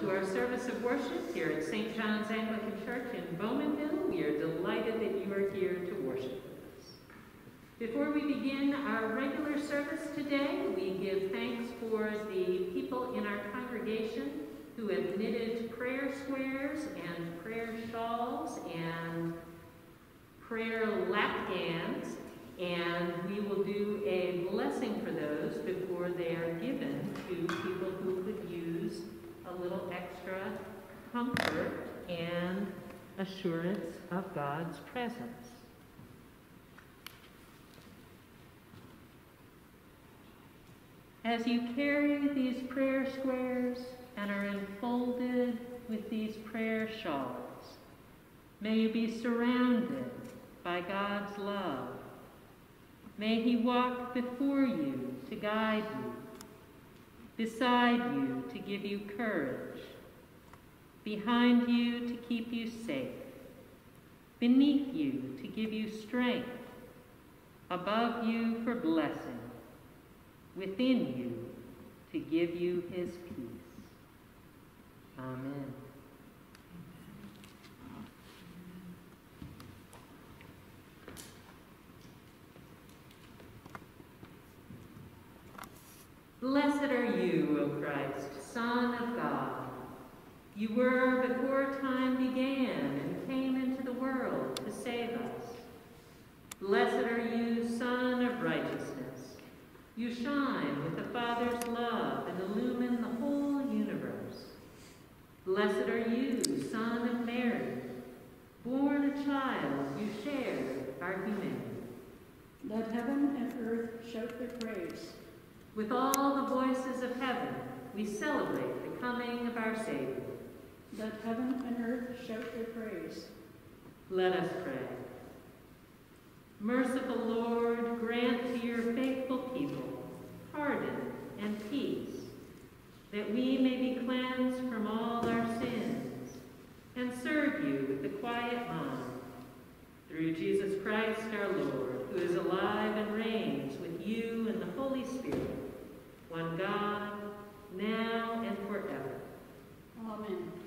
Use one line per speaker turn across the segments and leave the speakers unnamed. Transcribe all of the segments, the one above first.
to our service of worship here at St. John's Anglican Church in Bowmanville. We are delighted that you are here to worship with us. Before we begin our regular service today, we give thanks for the people in our congregation who have knitted prayer squares and prayer shawls and prayer lapghans, and we will do a blessing for those before they are given to people who could use a little extra comfort and assurance of God's presence. As you carry these prayer squares and are enfolded with these prayer shawls, may you be surrounded by God's love. May he walk before you to guide you beside you to give you courage, behind you to keep you safe, beneath you to give you strength, above you for blessing, within you to give you his peace. Amen. Blessed are you, O Christ, Son of God. You were before time began and came into the world to save us. Blessed are you, Sun of righteousness. You shine with the Father's love and illumine the whole universe. Blessed are you, Son of Mary. Born a child, you share our humanity.
Let heaven and earth shout their praise.
With all the voices of heaven, we celebrate the coming of our Savior.
Let heaven and earth shout their praise.
Let us pray. Merciful Lord, grant to your faithful people pardon and peace, that we may be cleansed from all our sins and serve you with a quiet mind. Through Jesus Christ our Lord, who is alive and reigns with you and the Holy Spirit, one God, now and forever.
Amen.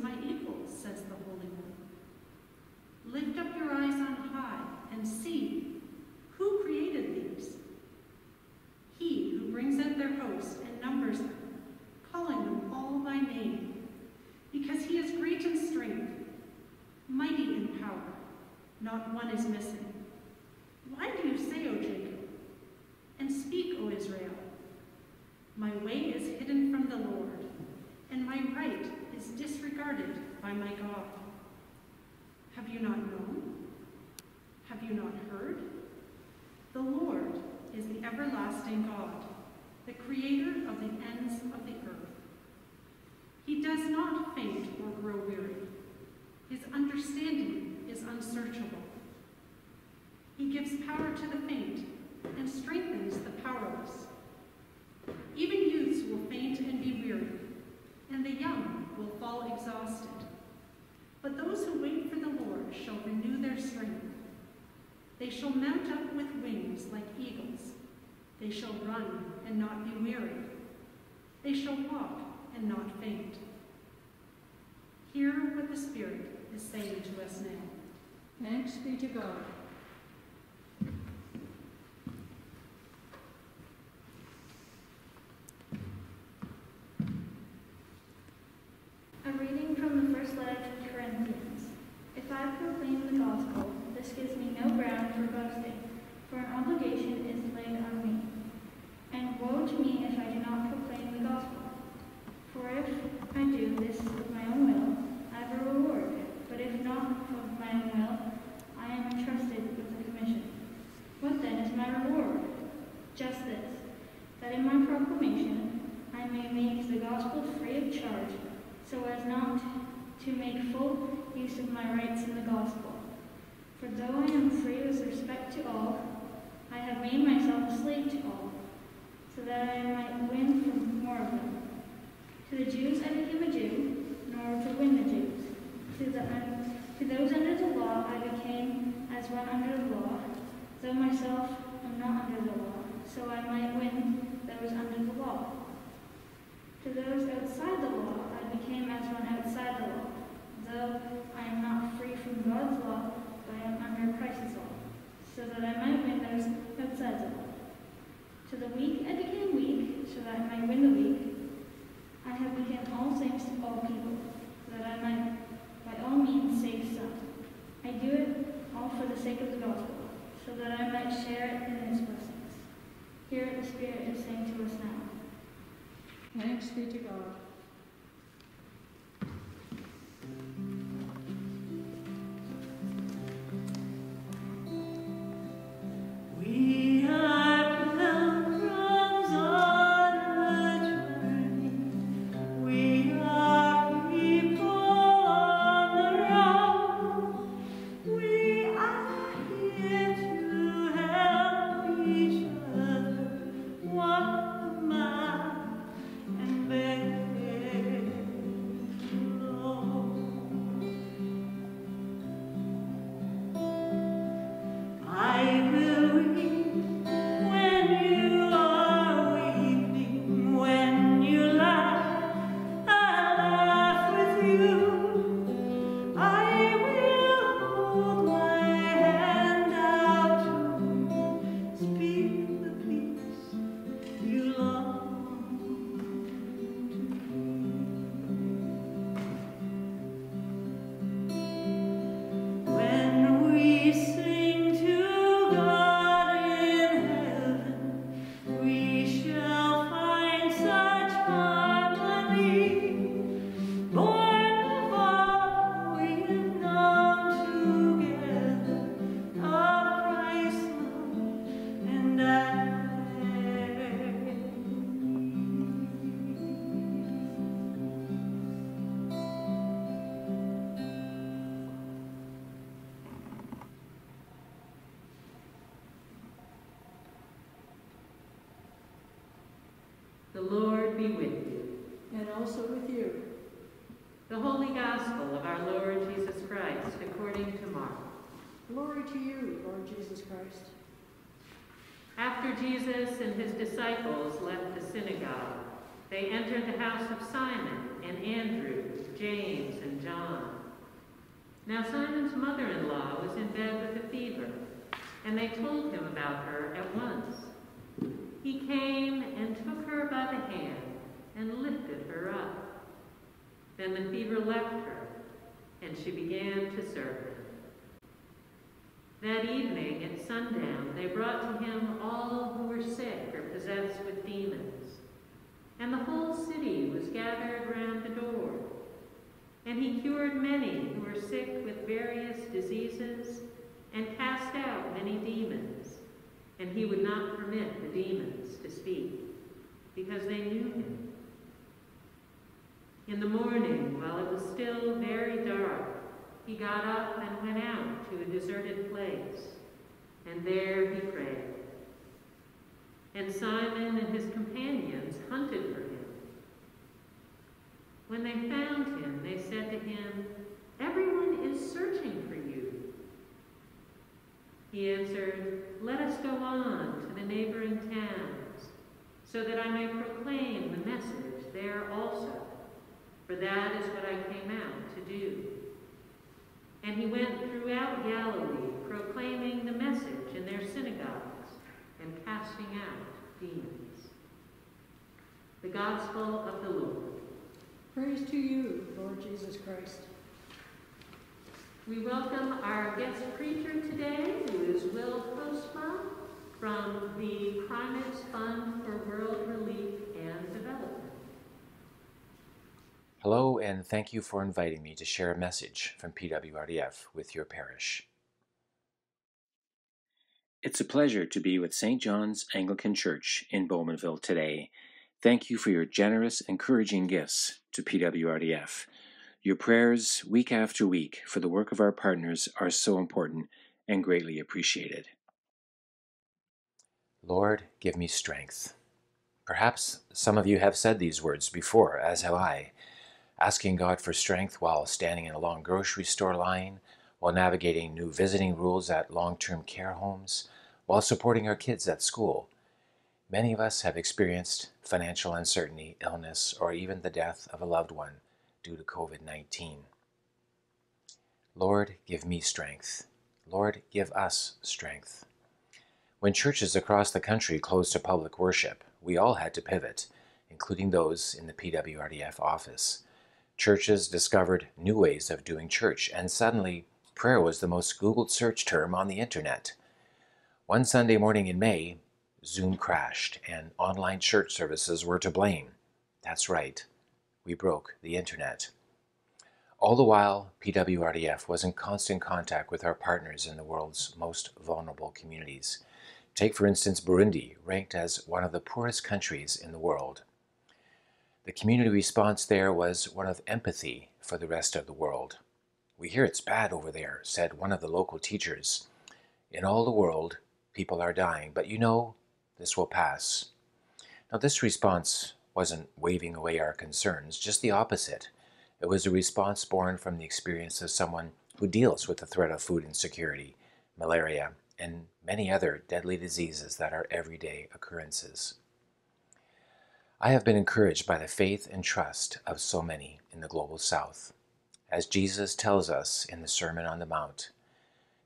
my ankles, says the Holy One. Lift up your eyes on high and see They shall mount up with wings like eagles. They shall run and not be weary. They shall walk and not faint. Hear what the Spirit is saying to us now.
Thanks be to God.
one under the law, though myself am not under the law, so I might win those under the law. To those outside the law, I became as one outside the law, though I am not free from God's law, but I am under Christ's law, so that I might win those outside the law. To the weak I became weak, so that I might win the weak. I have become all things and share it in his blessings. Hear the Spirit is saying to us now.
Thanks be to God. Also with you.
The Holy Gospel of our Lord Jesus Christ according to Mark.
Glory to you, Lord Jesus Christ.
After Jesus and his disciples left the synagogue, they entered the house of Simon and Andrew, James, and John. Now Simon's mother-in-law was in bed with a fever, and they told him about her at once. He came and took her by the hand and lifted her up. Then the fever left her, and she began to serve him. That evening at sundown, they brought to him all who were sick or possessed with demons. And the whole city was gathered round the door. And he cured many who were sick with various diseases and cast out many demons. And he would not permit the demons to speak, because they knew him. In the morning, while it was still very dark, he got up and went out to a deserted place, and there he prayed. And Simon and his companions hunted for him. When they found him, they said to him, Everyone is searching for you. He answered, Let us go on to the neighboring towns, so that I may proclaim the message there also, for that is what I came out to do. And he went throughout Galilee, proclaiming the message in their synagogues and casting out demons. The Gospel of the Lord.
Praise to you, Lord Jesus Christ.
We welcome our guest preacher today, who is Will Postma from the Primates Fund for World Relief and Development.
Hello, and thank you for inviting me to share a message from PWRDF with your parish. It's a pleasure to be with St. John's Anglican Church in Bowmanville today. Thank you for your generous, encouraging gifts to PWRDF. Your prayers, week after week, for the work of our partners are so important and greatly appreciated. Lord, give me strength. Perhaps some of you have said these words before, as have I asking God for strength while standing in a long grocery store line, while navigating new visiting rules at long term care homes, while supporting our kids at school. Many of us have experienced financial uncertainty, illness, or even the death of a loved one due to COVID 19. Lord, give me strength. Lord, give us strength. When churches across the country closed to public worship, we all had to pivot, including those in the PWRDF office churches discovered new ways of doing church, and suddenly prayer was the most Googled search term on the internet. One Sunday morning in May, Zoom crashed and online church services were to blame. That's right, we broke the internet. All the while, PWRDF was in constant contact with our partners in the world's most vulnerable communities. Take, for instance, Burundi, ranked as one of the poorest countries in the world. The community response there was one of empathy for the rest of the world. We hear it's bad over there, said one of the local teachers. In all the world, people are dying, but you know, this will pass. Now, this response wasn't waving away our concerns, just the opposite. It was a response born from the experience of someone who deals with the threat of food insecurity, malaria, and many other deadly diseases that are everyday occurrences. I have been encouraged by the faith and trust of so many in the global south. As Jesus tells us in the Sermon on the Mount,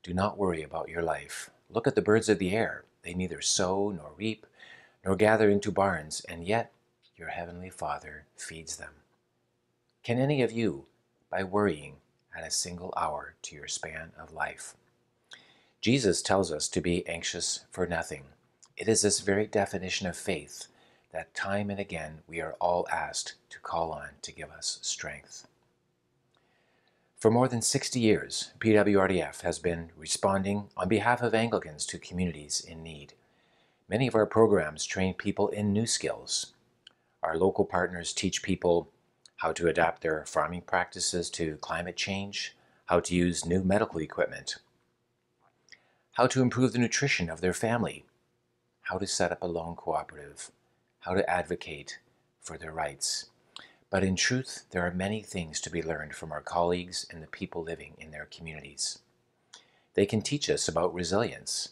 do not worry about your life. Look at the birds of the air. They neither sow nor reap nor gather into barns, and yet your heavenly Father feeds them. Can any of you, by worrying, add a single hour to your span of life? Jesus tells us to be anxious for nothing. It is this very definition of faith that time and again we are all asked to call on to give us strength. For more than 60 years, PWRDF has been responding on behalf of Anglicans to communities in need. Many of our programs train people in new skills. Our local partners teach people how to adapt their farming practices to climate change, how to use new medical equipment, how to improve the nutrition of their family, how to set up a loan cooperative, how to advocate for their rights. But in truth, there are many things to be learned from our colleagues and the people living in their communities. They can teach us about resilience.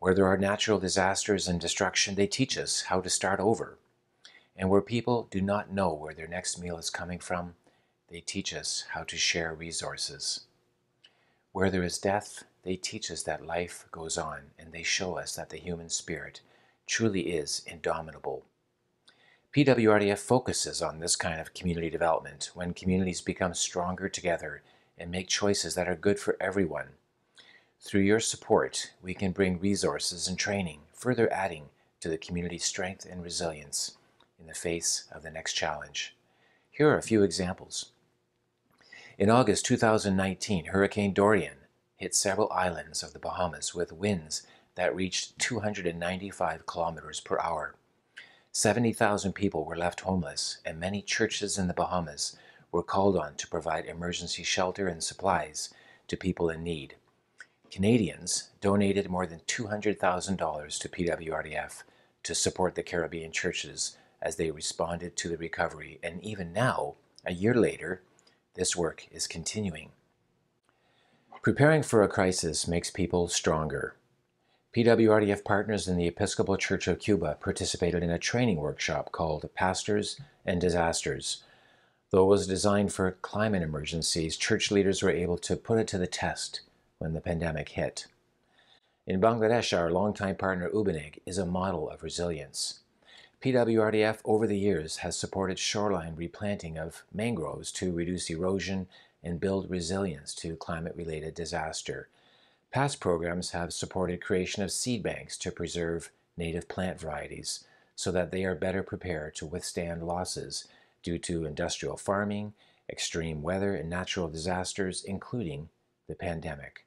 Where there are natural disasters and destruction, they teach us how to start over. And where people do not know where their next meal is coming from, they teach us how to share resources. Where there is death, they teach us that life goes on, and they show us that the human spirit truly is indomitable. PWRDF focuses on this kind of community development when communities become stronger together and make choices that are good for everyone. Through your support, we can bring resources and training, further adding to the community's strength and resilience in the face of the next challenge. Here are a few examples. In August 2019, Hurricane Dorian hit several islands of the Bahamas with winds that reached 295 kilometers per hour. 70,000 people were left homeless, and many churches in the Bahamas were called on to provide emergency shelter and supplies to people in need. Canadians donated more than $200,000 to PWRDF to support the Caribbean churches as they responded to the recovery, and even now, a year later, this work is continuing. Preparing for a crisis makes people stronger. PWRDF partners in the Episcopal Church of Cuba participated in a training workshop called Pastors and Disasters. Though it was designed for climate emergencies, church leaders were able to put it to the test when the pandemic hit. In Bangladesh, our longtime partner UBINIG is a model of resilience. PWRDF over the years has supported shoreline replanting of mangroves to reduce erosion and build resilience to climate-related disaster. Past programs have supported creation of seed banks to preserve native plant varieties so that they are better prepared to withstand losses due to industrial farming, extreme weather, and natural disasters, including the pandemic.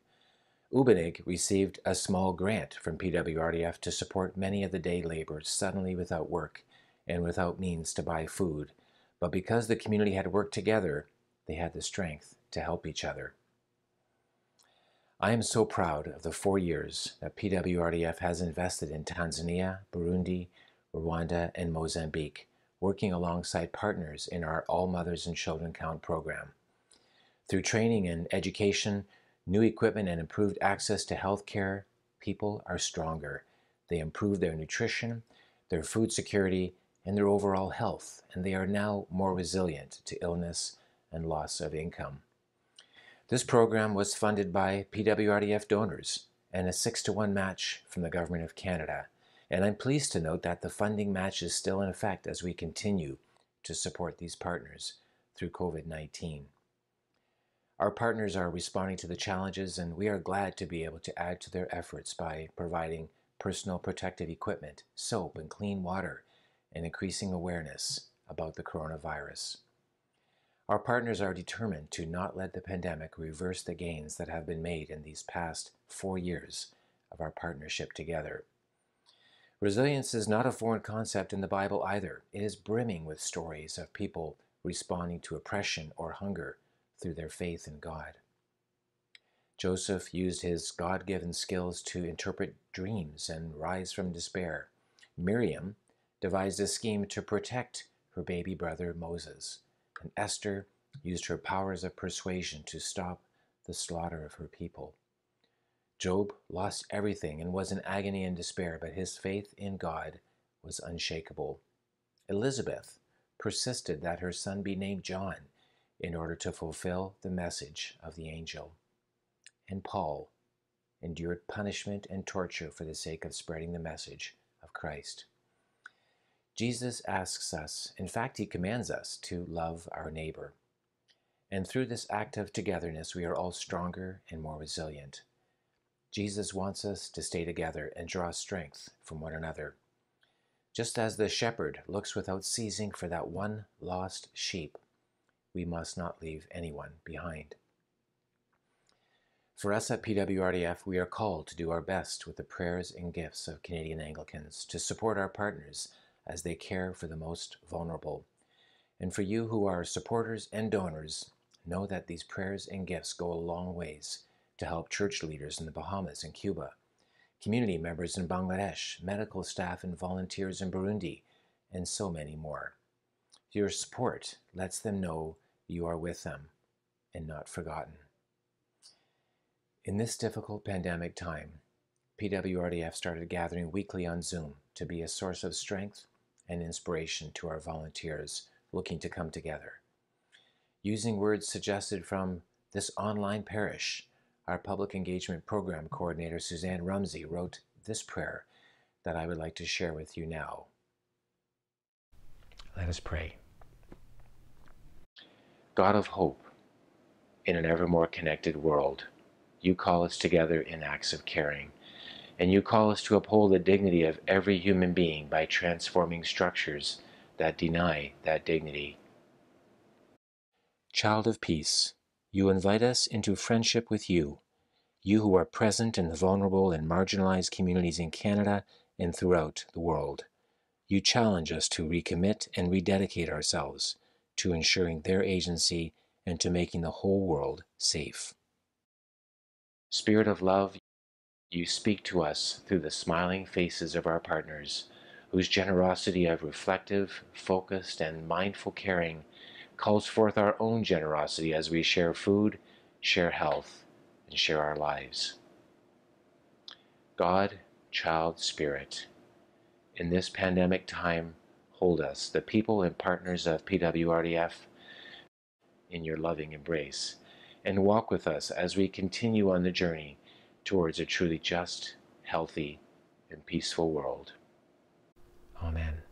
UBINIG received a small grant from PWRDF to support many of the day laborers suddenly without work and without means to buy food, but because the community had worked together, they had the strength to help each other. I am so proud of the four years that PWRDF has invested in Tanzania, Burundi, Rwanda, and Mozambique, working alongside partners in our All Mothers and Children Count program. Through training and education, new equipment, and improved access to health care, people are stronger. They improve their nutrition, their food security, and their overall health, and they are now more resilient to illness and loss of income. This program was funded by PWRDF donors and a 6 to 1 match from the Government of Canada. And I'm pleased to note that the funding match is still in effect as we continue to support these partners through COVID 19. Our partners are responding to the challenges, and we are glad to be able to add to their efforts by providing personal protective equipment, soap, and clean water, and increasing awareness about the coronavirus. Our partners are determined to not let the pandemic reverse the gains that have been made in these past four years of our partnership together. Resilience is not a foreign concept in the Bible either. It is brimming with stories of people responding to oppression or hunger through their faith in God. Joseph used his God given skills to interpret dreams and rise from despair. Miriam devised a scheme to protect her baby brother Moses and Esther used her powers of persuasion to stop the slaughter of her people. Job lost everything and was in agony and despair, but his faith in God was unshakable. Elizabeth persisted that her son be named John in order to fulfill the message of the angel. And Paul endured punishment and torture for the sake of spreading the message of Christ. Jesus asks us, in fact, he commands us to love our neighbor. And through this act of togetherness, we are all stronger and more resilient. Jesus wants us to stay together and draw strength from one another. Just as the shepherd looks without ceasing for that one lost sheep, we must not leave anyone behind. For us at PWRDF, we are called to do our best with the prayers and gifts of Canadian Anglicans to support our partners as they care for the most vulnerable. And for you who are supporters and donors, know that these prayers and gifts go a long ways to help church leaders in the Bahamas and Cuba, community members in Bangladesh, medical staff and volunteers in Burundi, and so many more. Your support lets them know you are with them and not forgotten. In this difficult pandemic time, PWRDF started gathering weekly on Zoom to be a source of strength and inspiration to our volunteers looking to come together. Using words suggested from this online parish, our public engagement program coordinator Suzanne Rumsey wrote this prayer that I would like to share with you now. Let us pray. God of hope, in an ever more connected world, you call us together in acts of caring, and you call us to uphold the dignity of every human being by transforming structures that deny that dignity. Child of peace, you invite us into friendship with you, you who are present in the vulnerable and marginalized communities in Canada and throughout the world. You challenge us to recommit and rededicate ourselves to ensuring their agency and to making the whole world safe. Spirit of love, you speak to us through the smiling faces of our partners, whose generosity of reflective, focused, and mindful caring calls forth our own generosity as we share food, share health, and share our lives. God, child, spirit, in this pandemic time, hold us, the people and partners of PWRDF, in your loving embrace, and walk with us as we continue on the journey towards a truly just, healthy, and peaceful world. Amen.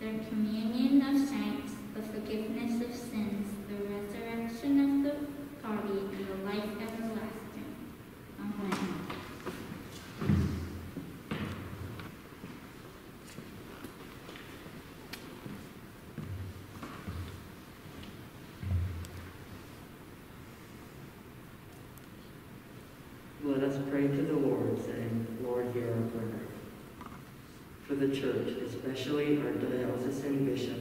their communion of saints, the forgiveness of sins, the resurrection of the body, and the life everlasting. Amen.
Let us pray to the Lord. the church, especially our diocesan bishop,